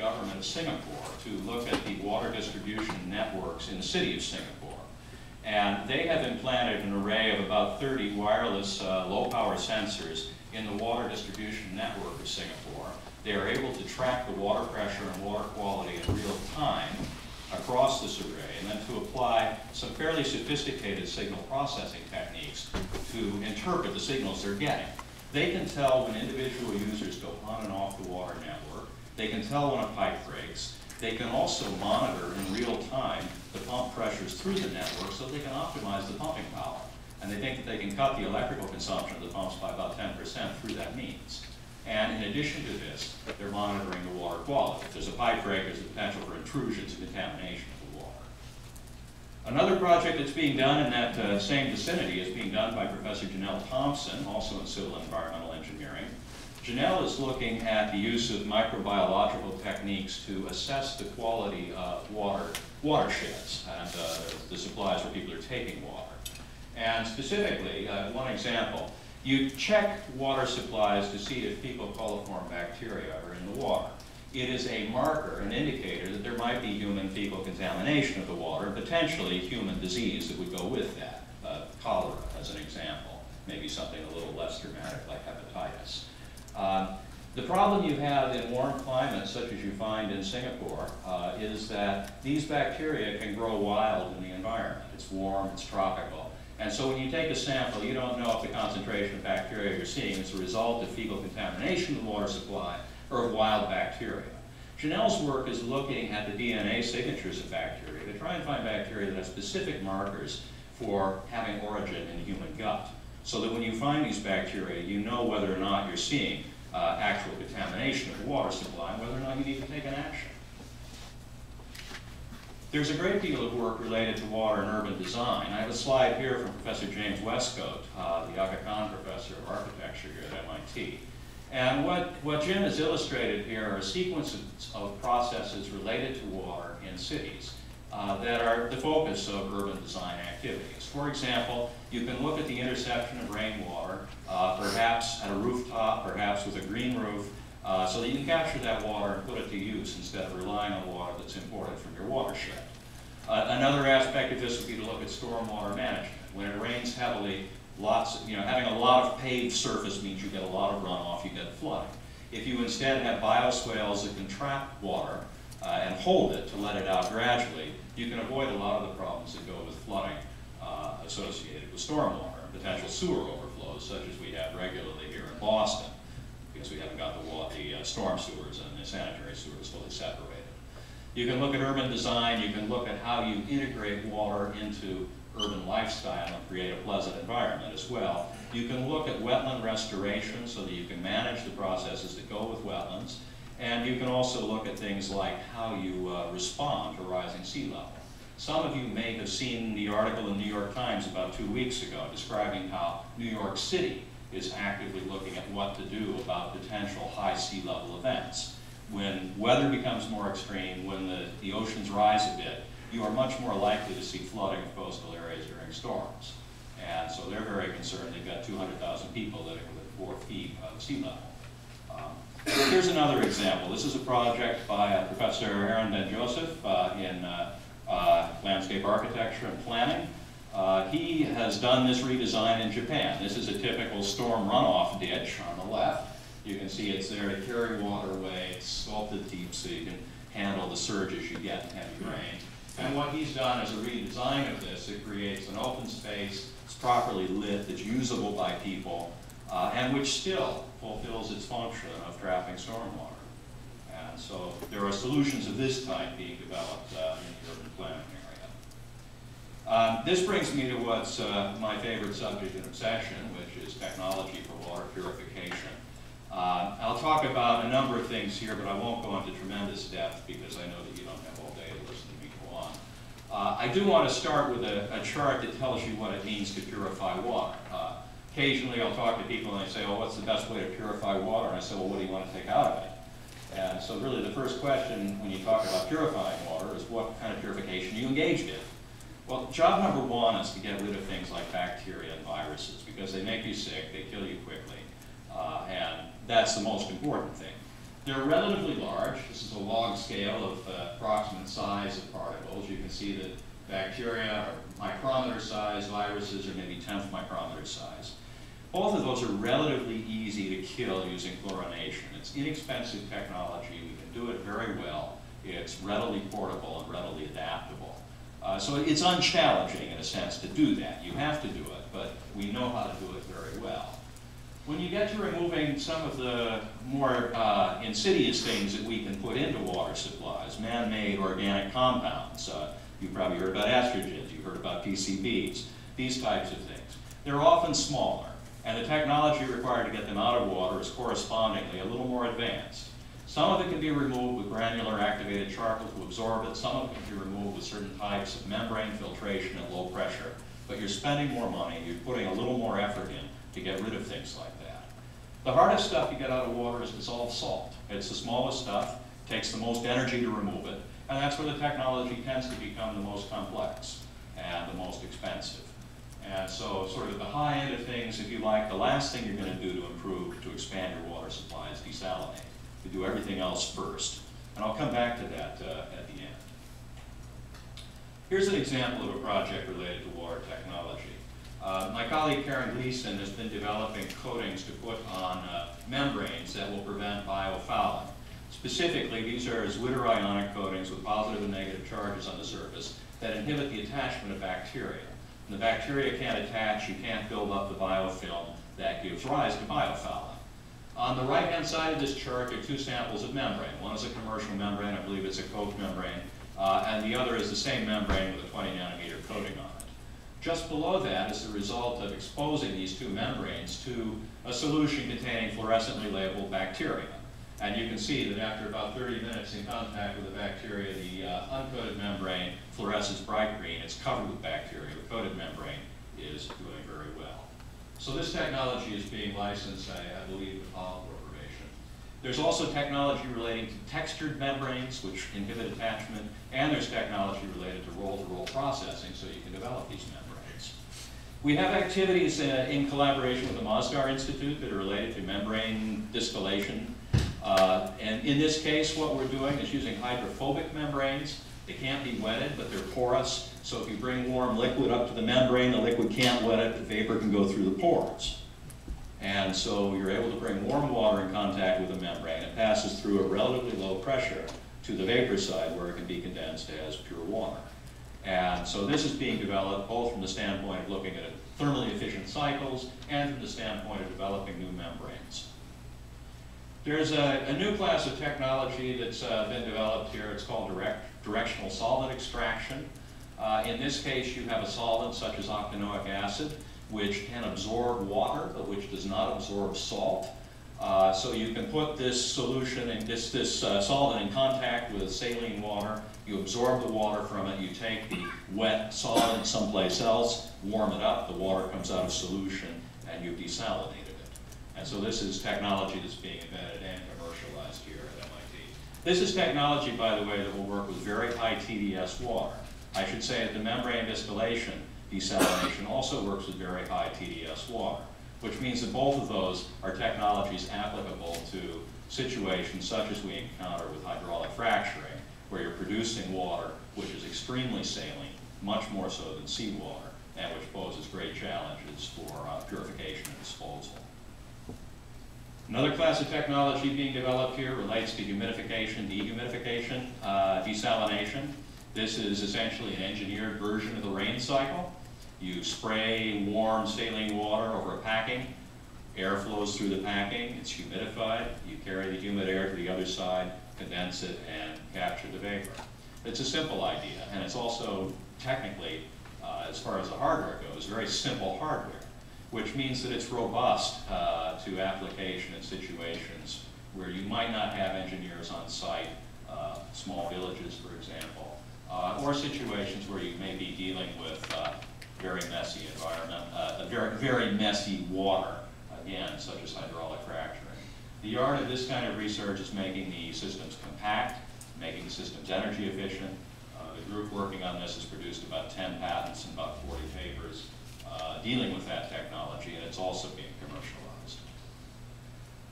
government of Singapore to look at the water distribution networks in the city of Singapore. And they have implanted an array of about 30 wireless uh, low-power sensors in the water distribution network of Singapore. They are able to track the water pressure and water quality in real time across this array, and then to apply some fairly sophisticated signal processing techniques to interpret the signals they're getting. They can tell when individual users go on and off the water network. They can tell when a pipe breaks. They can also monitor in real time the pump pressures through the network so they can optimize the pumping power. And they think that they can cut the electrical consumption of the pumps by about 10% through that means. And in addition to this, they're monitoring the water quality. If there's a pipe break, there's a potential for intrusions and contamination of the water. Another project that's being done in that uh, same vicinity is being done by Professor Janelle Thompson, also in civil environmental engineering. Janelle is looking at the use of microbiological techniques to assess the quality of water, watersheds and uh, the supplies where people are taking water. And specifically, uh, one example, you check water supplies to see if fecal coliform bacteria are in the water. It is a marker, an indicator that there might be human fecal contamination of the water, and potentially human disease that would go with that. Uh, cholera, as an example, maybe something a little less dramatic like hepatitis. Uh, the problem you have in warm climates, such as you find in Singapore, uh, is that these bacteria can grow wild in the environment. It's warm, it's tropical. And so when you take a sample, you don't know if the concentration of bacteria you're seeing is a result of fecal contamination of the water supply or of wild bacteria. Janelle's work is looking at the DNA signatures of bacteria to try and find bacteria that have specific markers for having origin in the human gut. So that when you find these bacteria, you know whether or not you're seeing uh, actual contamination of the water supply and whether or not you need to take an action. There's a great deal of work related to water and urban design. I have a slide here from Professor James Wescoat, uh, the Aga Khan Professor of Architecture here at MIT. And what, what Jim has illustrated here are a sequence of, of processes related to water in cities uh, that are the focus of urban design activities. For example, you can look at the interception of rainwater, uh, perhaps at a rooftop, perhaps with a green roof, uh, so that you can capture that water and put it to use instead of relying on water that's imported from your watershed. Uh, another aspect of this would be to look at stormwater management. When it rains heavily, lots, you know, having a lot of paved surface means you get a lot of runoff, you get flooding. If you instead have bioswales that can trap water uh, and hold it to let it out gradually, you can avoid a lot of the problems that go with flooding uh, associated with stormwater and potential sewer overflows, such as we have regularly here in Boston because we haven't got the, the uh, storm sewers and the sanitary sewers fully separated. You can look at urban design, you can look at how you integrate water into urban lifestyle and create a pleasant environment as well. You can look at wetland restoration so that you can manage the processes that go with wetlands. And you can also look at things like how you uh, respond to rising sea level. Some of you may have seen the article in the New York Times about two weeks ago describing how New York City is actively looking at what to do about potential high sea level events. When weather becomes more extreme, when the, the oceans rise a bit, you are much more likely to see flooding of coastal areas during storms. And so they're very concerned. They've got 200,000 people living within four feet of sea level. Um, here's another example. This is a project by uh, Professor Eran Ben-Joseph uh, in uh, uh landscape architecture and planning. Uh, he has done this redesign in Japan. This is a typical storm runoff ditch on the left. You can see it's there to carry water away. It's sculpted deep so you can handle the surges you get in heavy rain. And what he's done is a redesign of this. It creates an open space, it's properly lit, it's usable by people, uh, and which still fulfills its function of trapping stormwater. And so there are solutions of this type being developed uh, in the urban planning um, this brings me to what's uh, my favorite subject and obsession, which is technology for water purification. Uh, I'll talk about a number of things here, but I won't go into tremendous depth because I know that you don't have all day to listen to me go on. Uh, I do want to start with a, a, chart that tells you what it means to purify water. Occasionally I'll talk to people and they say, well, what's the best way to purify water? And I say, well, what do you want to take out of it? And so really the first question when you talk about purifying water is what kind of purification you engaged in. Well, job number one is to get rid of things like bacteria and viruses because they make you sick, they kill you quickly, uh, and that's the most important thing. They're relatively large. This is a log log scale of uh, approximate size of particles. You can see that bacteria are micrometer size, viruses are maybe tenth micrometer size. Both of those are relatively easy to kill using chlorination. It's inexpensive technology. We can do it very well. It's readily portable and readily adaptable. Uh, so it's unchallenging in a sense to do that. You have to do it, but we know how to do it very well. When you get to removing some of the more uh, insidious things that we can put into water supplies, man-made organic compounds, uh, you've probably heard about estrogens, you've heard about PCBs, these types of things. They're often smaller, and the technology required to get them out of water is correspondingly a little more advanced. Some of it can be removed with granular activated charcoal to absorb it. Some of it can be removed with certain types of membrane filtration at low pressure. But you're spending more money, you're putting a little more effort in to get rid of things like that. The hardest stuff you get out of water is dissolved salt. It's the smallest stuff, takes the most energy to remove it, and that's where the technology tends to become the most complex and the most expensive. And so sort of the high end of things, if you like, the last thing you're going to do to improve, to expand your water supply is desalinate. You do everything else first. And I'll come back to that uh, at the end. Here's an example of a project related to water technology. Uh, my colleague Karen Gleason has been developing coatings to put on uh, membranes that will prevent biofouling. Specifically, these are zwitterionic coatings with positive and negative charges on the surface that inhibit the attachment of bacteria. When the bacteria can't attach, you can't build up the biofilm that gives rise to biofouling. On the right-hand side of this chart are two samples of membrane. One is a commercial membrane, I believe it's a Koch membrane, uh, and the other is the same membrane with a 20 nanometer coating on it. Just below that is the result of exposing these two membranes to a solution containing fluorescently labeled bacteria. And you can see that after about 30 minutes in contact with the bacteria, the uh, uncoated membrane fluoresces bright green. It's covered with bacteria. The coated membrane is doing very well. So this technology is being licensed, I, I believe, to Pall Corporation. There's also technology relating to textured membranes, which inhibit attachment, and there's technology related to roll-to-roll -roll processing, so you can develop these membranes. We have activities uh, in collaboration with the Masdar Institute that are related to membrane distillation uh, and in this case, what we're doing is using hydrophobic membranes. They can't be wetted, but they're porous. So if you bring warm liquid up to the membrane, the liquid can't wet it, the vapor can go through the pores. And so you're able to bring warm water in contact with the membrane. It passes through at relatively low pressure to the vapor side where it can be condensed as pure water. And so this is being developed both from the standpoint of looking at thermally efficient cycles and from the standpoint of developing new membranes. There's a, a, new class of technology that's uh, been developed here. It's called direct, directional solvent extraction. Uh, in this case, you have a solvent such as octanoic acid, which can absorb water, but which does not absorb salt. Uh, so you can put this solution and this, this uh, solvent in contact with saline water. You absorb the water from it. You take the wet solvent someplace else, warm it up. The water comes out of solution, and you desalinate it. And so this is technology that's being invented and commercialized here at MIT. This is technology, by the way, that will work with very high TDS water. I should say that the membrane distillation desalination also works with very high TDS water, which means that both of those are technologies applicable to situations such as we encounter with hydraulic fracturing, where you're producing water which is extremely saline, much more so than seawater, and which poses great challenges for uh, purification and disposal. Another class of technology being developed here relates to humidification, dehumidification, uh, desalination. This is essentially an engineered version of the rain cycle. You spray warm saline water over a packing, air flows through the packing, it's humidified, you carry the humid air to the other side, condense it, and capture the vapor. It's a simple idea, and it's also technically, uh, as far as the hardware goes, very simple hardware which means that it's robust uh, to application in situations where you might not have engineers on site, uh, small villages, for example, uh, or situations where you may be dealing with uh, very messy environment, uh, very, very messy water, again, such as hydraulic fracturing. The art of this kind of research is making the systems compact, making the systems energy efficient. Uh, the group working on this has produced about 10 patents and about 40 papers dealing with that and also being commercialized.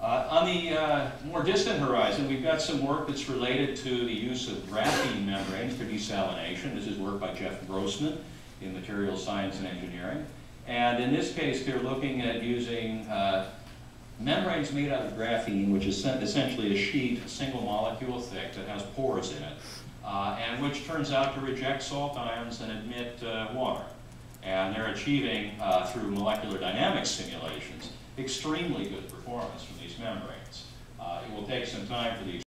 Uh, on the uh, more distant horizon, we've got some work that's related to the use of graphene membranes for desalination. This is work by Jeff Grossman in materials science and engineering. And in this case, they're looking at using uh, membranes made out of graphene, which is essentially a sheet, a single molecule thick, that has pores in it, uh, and which turns out to reject salt ions and admit uh, water. And they're achieving, uh, through molecular dynamics simulations, extremely good performance from these membranes. Uh, it will take some time for the